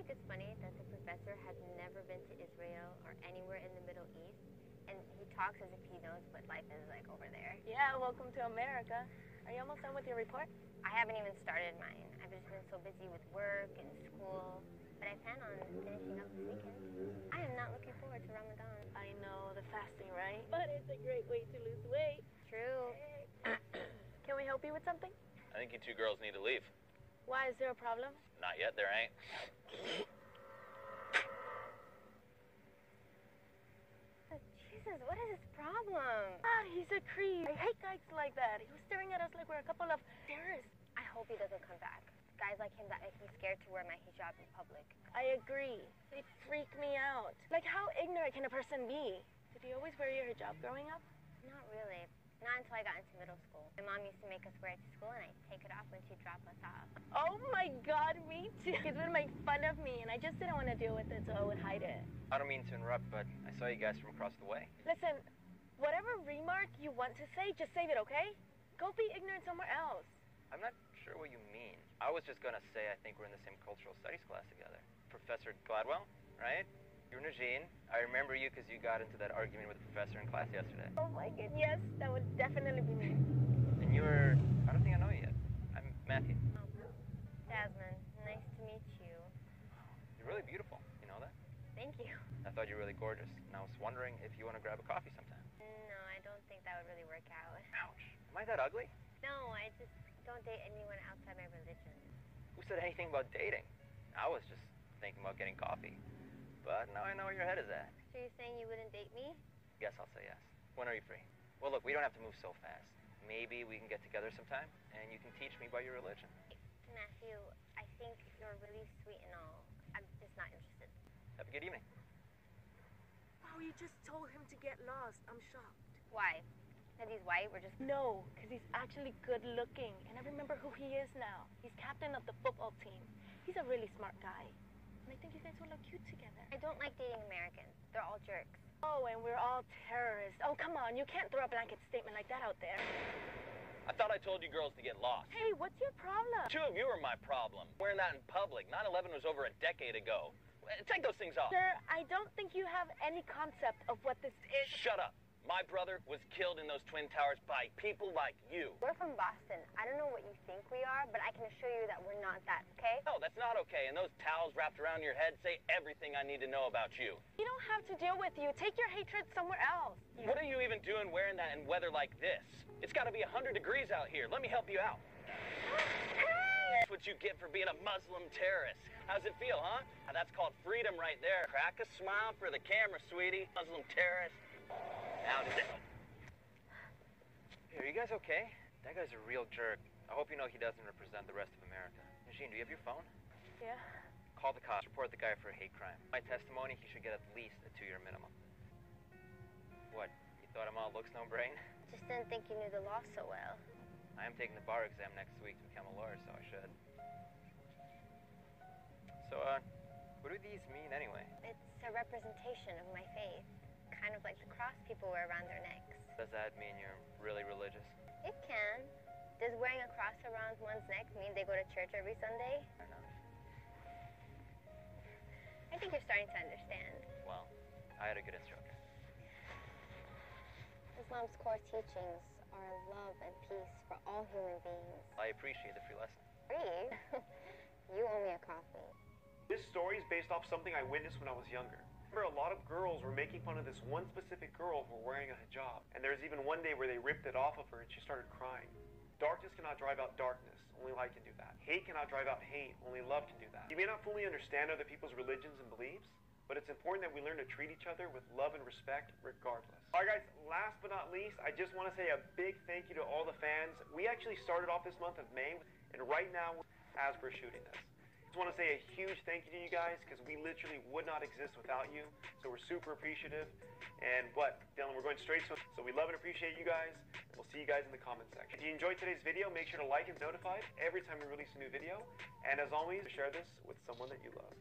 think it's funny that the professor has never been to Israel or anywhere in the Middle East, and he talks as if he knows what life is like over there? Yeah, welcome to America. Are you almost done with your report? I haven't even started mine. I've just been so busy with work and school, but I plan on finishing up this weekend. I am not looking forward to Ramadan. I know, the fasting, right? But it's a great way to lose weight. True. Can we help you with something? I think you two girls need to leave. Why, is there a problem? Not yet, there ain't. Jesus, what is his problem? Ah, he's a creep. I hate guys like that. He was staring at us like we're a couple of terrorists. I hope he doesn't come back. Guys like him that make me scared to wear my hijab in public. I agree. They freak me out. Like, how ignorant can a person be? Did you always wear your hijab growing up? Not really. Not until I got into middle school. My mom used to make us wear it to school, and I'd take it off when she'd drop us off. Oh my god, me too. Kids would make fun of me, and I just didn't want to deal with it, so I would hide it. I don't mean to interrupt, but I saw you guys from across the way. Listen, whatever remark you want to say, just save it, okay? Go be ignorant somewhere else. I'm not sure what you mean. I was just gonna say I think we're in the same cultural studies class together. Professor Gladwell, right? You're Najeen. I remember you because you got into that argument with the professor in class yesterday. Oh my god, yes, that would definitely be me. And you were. I don't think I know you yet. I'm Matthew. Oh, Jasmine, nice to meet you. You're really beautiful. You know that? Thank you. I thought you were really gorgeous, and I was wondering if you want to grab a coffee sometime. No, I don't think that would really work out. Ouch. Am I that ugly? No, I just don't date anyone outside my religion. Who said anything about dating? I was just thinking about getting coffee. But now I know where your head is at. So you're saying you wouldn't date me? Yes, I'll say yes. When are you free? Well, look, we don't have to move so fast. Maybe we can get together sometime, and you can teach me about your religion. Matthew, I think you're really sweet and all. I'm just not interested. Have a good evening. Wow, you just told him to get lost. I'm shocked. Why? Because he's white? We're just. No, because he's actually good looking. And I remember who he is now. He's captain of the football team. He's a really smart guy. And I think you guys will look cute together. I don't like dating Americans. They're all jerks. Oh, and we're all terrorists. Oh, come on. You can't throw a blanket statement like that out there. I thought I told you girls to get lost. Hey, what's your problem? Two of you are my problem. Wearing that in public. 9-11 was over a decade ago. Eh, take those things off. Sir, I don't think you have any concept of what this is. Shut up. My brother was killed in those Twin Towers by people like you. We're from Boston. I don't know what you think we are, but I can assure you that we're not that, okay? No, that's not okay. And those towels wrapped around your head say everything I need to know about you. You don't have to deal with you. Take your hatred somewhere else. What are you even doing wearing that in weather like this? It's got to be 100 degrees out here. Let me help you out. That's what you get for being a Muslim terrorist. How's it feel, huh? Now, that's called freedom right there. Crack a smile for the camera, sweetie. Muslim terrorist. Does it... Hey, are you guys okay? That guy's a real jerk. I hope you know he doesn't represent the rest of America. Najeen, do you have your phone? Yeah? Call the cops. Report the guy for a hate crime. My testimony, he should get at least a two-year minimum. What? You thought I'm all looks, no brain? Just didn't think you knew the law so well. I am taking the bar exam next week to become a lawyer, so I should. So, uh, what do these mean anyway? It's a representation of my faith. Kind of like the cross people wear around their necks. Does that mean you're really religious? It can. Does wearing a cross around one's neck mean they go to church every Sunday? Or not? I think you're starting to understand. Well, I had a good instructor. Islam's core teachings are love and peace for all human beings. I appreciate the free lesson. Free? you owe me a coffee. This story is based off something I witnessed when I was younger. Remember, a lot of girls were making fun of this one specific girl for wearing a hijab. And there was even one day where they ripped it off of her and she started crying. Darkness cannot drive out darkness. Only light can do that. Hate cannot drive out hate. Only love can do that. You may not fully understand other people's religions and beliefs, but it's important that we learn to treat each other with love and respect regardless. All right, guys, last but not least, I just want to say a big thank you to all the fans. We actually started off this month of May, and right now, as we're shooting this. Just want to say a huge thank you to you guys because we literally would not exist without you. So we're super appreciative. And what, Dylan, we're going straight to So we love and appreciate you guys. We'll see you guys in the comment section. If you enjoyed today's video, make sure to like and be notified every time we release a new video. And as always, share this with someone that you love.